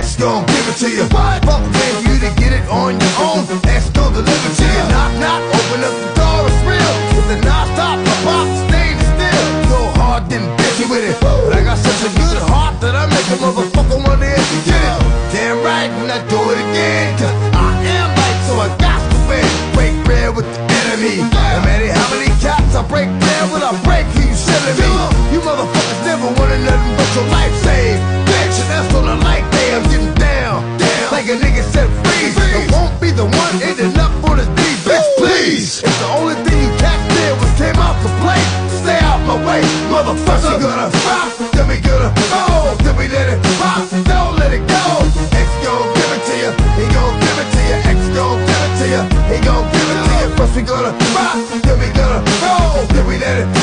X gon' give it to you. Fuck paying for you to get it on your own. X gon' deliver to you. Knock, knock, open up the door, it's real. With the non-stop, the pop, staying still. Go hard, then bitchy with it. But I got such a good heart that I make a motherfucker wanna hit the get it. Damn right, and I do it again. Cause I am right, so I got to win. Break bread with the enemy. No matter how many cats I break bread with, I break who you selling me. You motherfuckers never wanted nothing but your life Like a nigga said, freeze. I won't be the one ending up on the D, bitch, please. If the only thing you cats did was came out to play, stay out my way, motherfucker. You gonna rock, then we gonna roll, then we let it pop, don't let it go. X gon' give it to you, he gon' give it to you. X gon' give it to you, he gon' give it to you. First we gonna rock, then we gonna roll, then we let it pop,